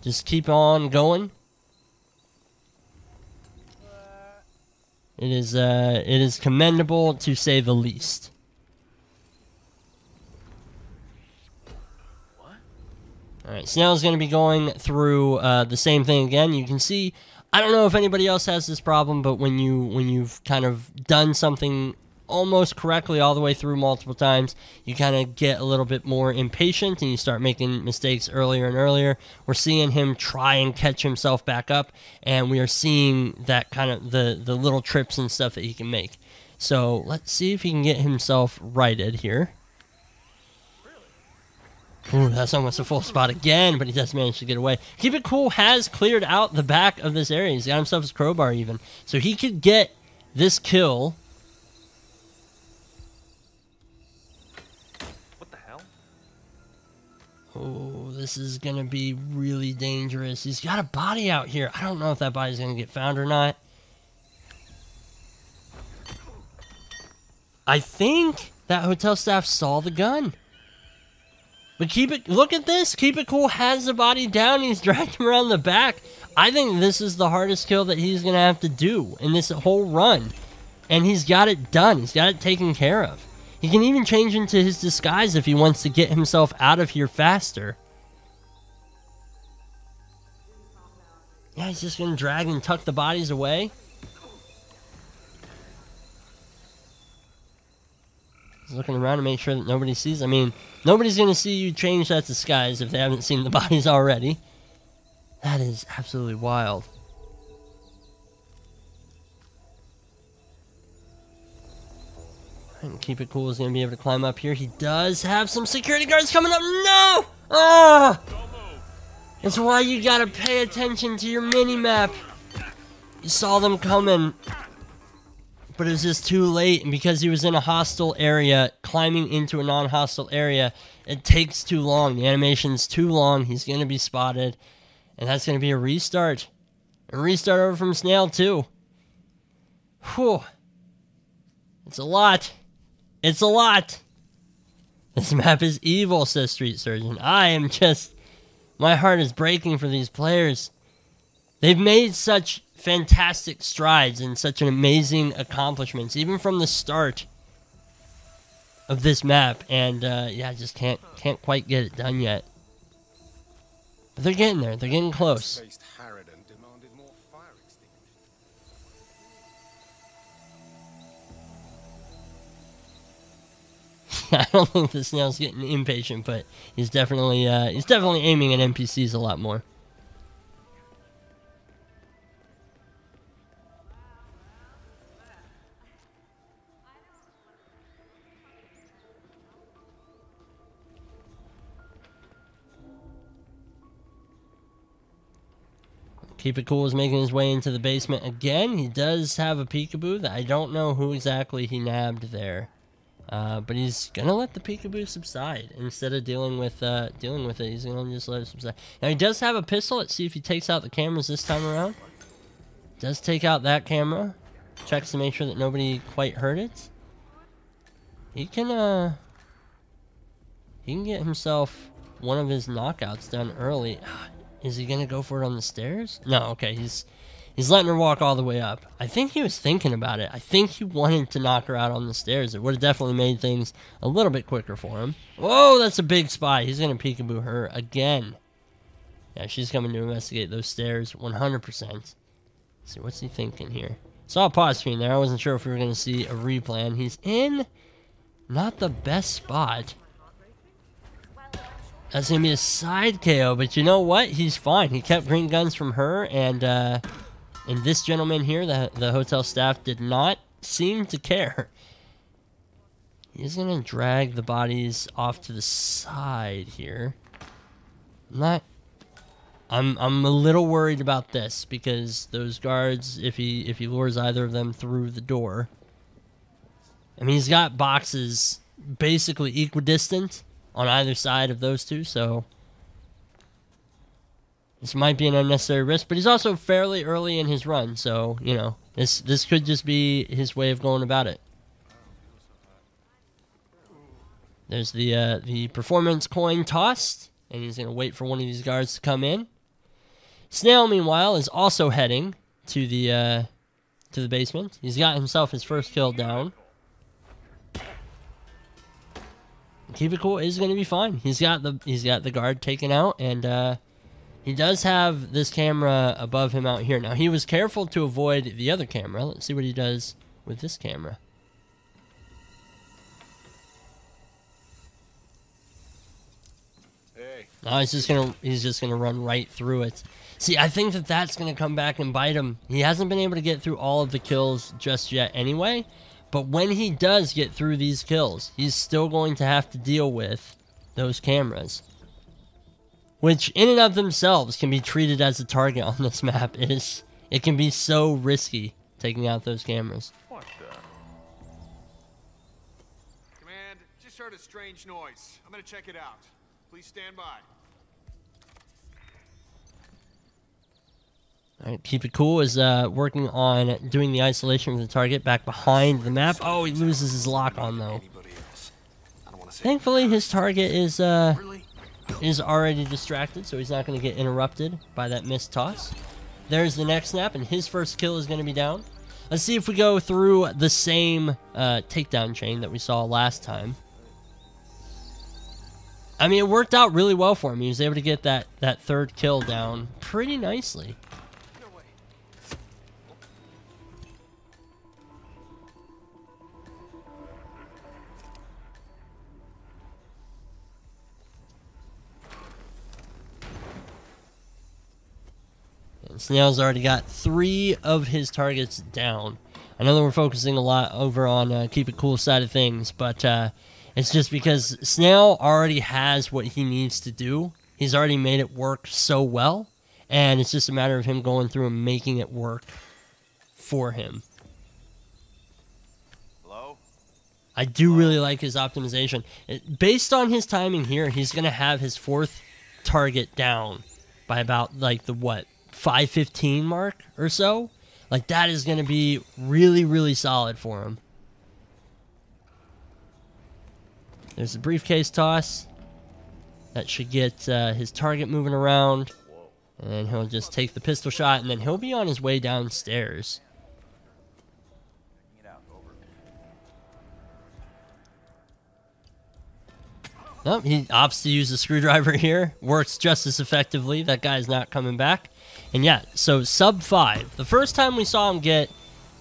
just keep on going. It is uh, it is commendable to say the least. What? All right, Snail's going to be going through uh, the same thing again. You can see, I don't know if anybody else has this problem, but when you when you've kind of done something almost correctly all the way through multiple times, you kind of get a little bit more impatient and you start making mistakes earlier and earlier. We're seeing him try and catch himself back up, and we are seeing that kind of the the little trips and stuff that he can make. So let's see if he can get himself righted here. Ooh, that's almost a full spot again, but he does manage to get away. Keep It Cool has cleared out the back of this area. He's got himself his crowbar even. So he could get this kill. Oh, this is going to be really dangerous. He's got a body out here. I don't know if that body's going to get found or not. I think that hotel staff saw the gun. But keep it. Look at this. Keep it cool. Has the body down. He's <laughs> dragged him around the back. I think this is the hardest kill that he's gonna have to do in this whole run, and he's got it done. He's got it taken care of. He can even change into his disguise if he wants to get himself out of here faster. Yeah, he's just gonna drag and tuck the bodies away. He's looking around to make sure that nobody sees. I mean, nobody's to see you change that disguise if they haven't seen the <laughs> bodies already. That is absolutely wild. And keep it cool is going to be able to climb up here. He does have some security guards coming up. No! Ah! Oh! That's why you gotta pay attention to your mini map. You saw them coming but it was just too late. And because he was in a hostile area, climbing into a non hostile area, it takes too long. The animation's too long. He's to be spotted. And that's to be a restart. A restart over from Snail, too. Whew. It's a lot. It's a lot. This map is evil, says Street Surgeon. I am just. My heart is breaking for these players. They've made such fantastic strides and such an amazing accomplishments, even from the start. of this map, and uh, yeah, I just can't can't quite get it done yet. But they're getting there. They're getting close. <laughs> I don't think the snail's getting impatient, but he's definitely uh, he's definitely aiming at NPCs a lot more. Keep It Cool is making his way into the basement again. He does have a peekaboo that I don't know who exactly he nabbed there. Uh, but he's gonna let the peekaboo subside instead of dealing with uh, dealing with it. He's gonna just let it subside. Now he does have a pistol. Let's see if he takes out the cameras this time around. Does take out that camera. Checks to make sure that nobody quite heard it. He can uh he can get himself one of his knockouts done early. Is he gonna go for it on the stairs? No. Okay. He's He's letting her walk all the way up. I think he was thinking about it. I think he wanted to knock her out on the stairs. It would have definitely made things a little bit quicker for him. Whoa, that's a big spy. He's going to peekaboo her again. Yeah, she's coming to investigate those stairs 100%. Let's see, what's he thinking here? Saw a pause screen there. I wasn't sure if we were going to see a replan. He's in not the best spot. That's going to be a side KO, but you know what? He's fine. He kept green guns from her, and, uh, and this gentleman here, the, the hotel staff, did not seem to care. He's going to drag the bodies off to the side here. Not. I'm I'm a little worried about this because those guards, if he if he lures either of them through the door, I mean he's got boxes basically equidistant on either side of those two, so this might be an unnecessary risk, but he's also fairly early in his run, so you know this this could just be his way of going about it. There's the uh, the performance coin tossed, and he's gonna wait for one of these guards to come in. Snail, meanwhile, is also heading to the uh, to the basement. He's got himself his first kill down. Keep it cool is gonna be fine. He's got the he's got the guard taken out, and uh, he does have this camera above him out here. Now he was careful to avoid the other camera. Let's see what he does with this camera. Hey, No, he's just gonna he's just gonna run right through it. See, I think that that's gonna come back and bite him. He hasn't been able to get through all of the kills just yet, anyway. But when he does get through these kills, he's still going to have to deal with those cameras, which in and of themselves can be treated as a target on this map. It is it can be so risky taking out those cameras. What the? Command, just heard a strange noise. I'm gonna check it out. Please stand by. All right, keep it cool is uh, working on doing the isolation of the target back behind the map. Oh, he loses his lock on though. anybody else? I don't want to say Thankfully, his target is uh, really. Is already distracted, so he's not going to get interrupted by that missed toss. There's the next snap, and his first kill is going to be down. Let's see if we go through the same uh, takedown chain that we saw last time. I mean, it worked out really well for him. He was able to get that, that third kill down pretty nicely. Snail's already got three of his targets down. I know that we're focusing a lot over on uh, keep it cool side of things, but uh, it's just because Snail already has what he needs to do. He's already made it work so well, and it's just a matter of him going through and making it work for him. Hello? I do really like his optimization. It, based on his timing here, he's going to have his fourth target down by about like the what 515 mark or so. Like that is going to be really really solid for him. There's the briefcase toss. That should get uh, his target moving around. And he'll just take the pistol shot and then he'll be on his way downstairs. Oh, he opts to use the screwdriver <laughs> here. Works just as effectively. That guy's not coming back. And yeah, so sub five. The first time we saw him get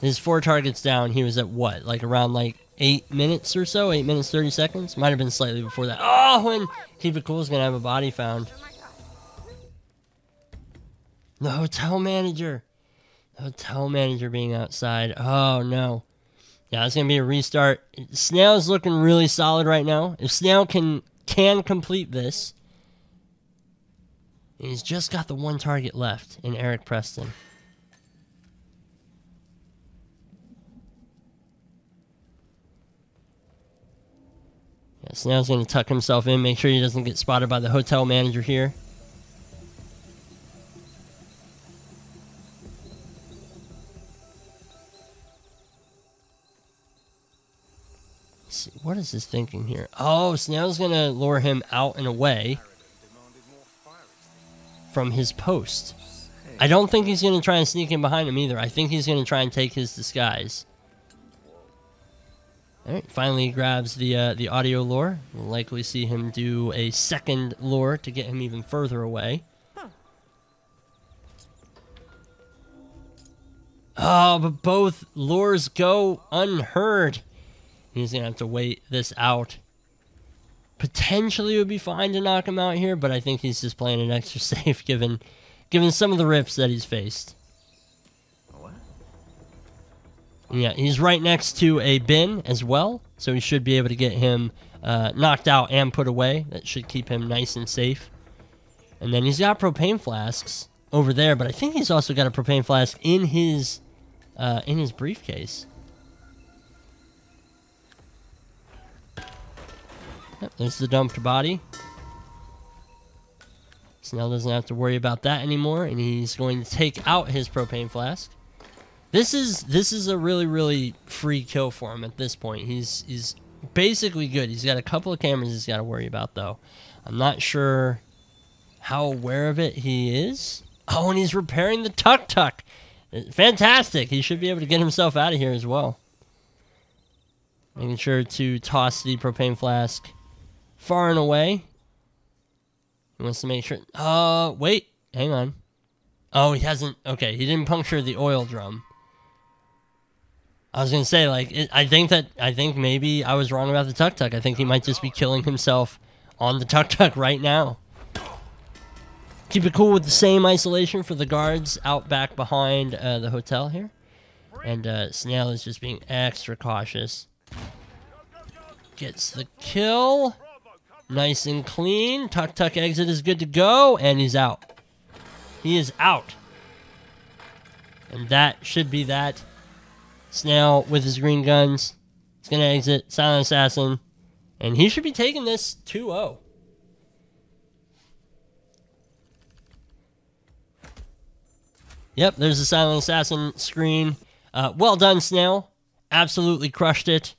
his four targets down, he was at what? Like around like eight minutes or so? Eight minutes, 30 seconds? Might have been slightly before that. Oh, and Keep It Cool is going to have a body found. The hotel manager. The hotel manager being outside. Oh, no. Yeah, it's going to be a restart. Snail's looking really solid right now. If Snail can can complete this, and he's just got the one target left in Eric Preston. Yeah, Snail's going to tuck himself in, make sure he doesn't get spotted by the hotel manager here. See, what is his thinking here? Oh, Snail's going to lure him out and away from his post. I don't think he's going to try and sneak in behind him either. I think he's going to try and take his disguise. All right, finally grabs the uh, the audio lure. We'll likely see him do a second lure to get him even further away. Oh, but both lures go unheard. He's gonna have to wait this out. Potentially would be fine to knock him out here, but I think he's just playing it extra <laughs> safe given given some of the rips that he's faced. What? Yeah, he's right next to a bin as well, so he should be able to get him uh, knocked out and put away. That should keep him nice and safe. And then he's got propane flasks over there, but I think he's also got a propane flask in his uh, in his briefcase. There's the dumped body. Snail doesn't have to worry about that anymore, and he's going to take out his propane flask. This is this is a really really free kill for him at this point. He's he's basically good. He's got a couple of cameras he's got to worry about though. I'm not sure how aware of it he is. Oh, and he's repairing the tuk tuk. Uh, fantastic. He should be able to get himself out of here as well. Making sure to toss the propane flask far and away. He wants to make sure. Uh, wait. Hang on. Oh, he hasn't. Okay, he didn't puncture the oil drum. I was gonna say, like, it, I think that I think maybe I was wrong about the tuk tuk. I think he might just be killing himself on the tuk tuk right now. Keep it cool with the same isolation for the guards out back behind uh, the hotel here, and uh, Snail is just being extra cautious. Gets the kill, nice and clean. Tuk tuk exit is good to go, and he's out. He is out, and that should be that. Snail with his green guns. He's going to exit. Silent Assassin. And he should be taking this 2 0. Yep, there's the Silent Assassin screen. Uh, well done, Snail. Absolutely crushed it.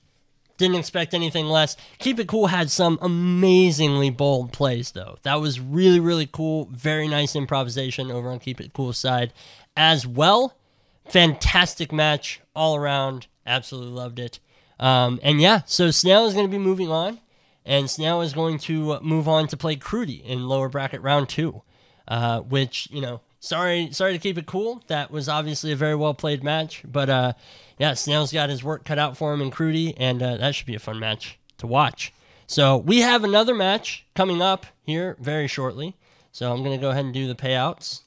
Didn't expect anything less. Keep It Cool had some amazingly bold plays, though. That was really, really cool. Very nice improvisation over on Keep It Cool side as well. Fantastic match all around. Absolutely loved it. Um, and yeah, so Snail is going to be moving on, and Snail is going to move on to play Crudy in lower bracket round two, uh, which you know, sorry, sorry to keep it cool. That was obviously a very well played match, but uh, yeah, Snail's got his work cut out for him in Crudy, and uh, that should be a fun match to watch. So we have another match coming up here very shortly. So I'm going to go ahead and do the payouts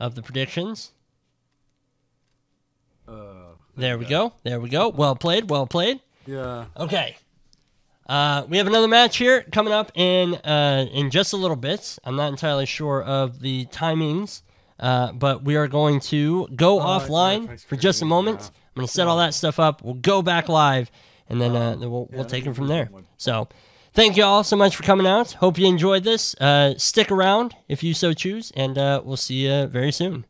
of the predictions. There we go. There we go. Well played. Well played. Yeah. Okay. Uh, we have another match here coming up in uh, in just a little bit. I'm not entirely sure of the timings, uh, but we are going to go offline for just a moment. yeah. I'm going to set all that stuff up. We'll go back live, and then, uh, then we'll, yeah, we'll take it from there. So, thank you all so much for coming out. Hope you enjoyed this. Uh, stick around if you so choose, and uh, we'll see you very soon.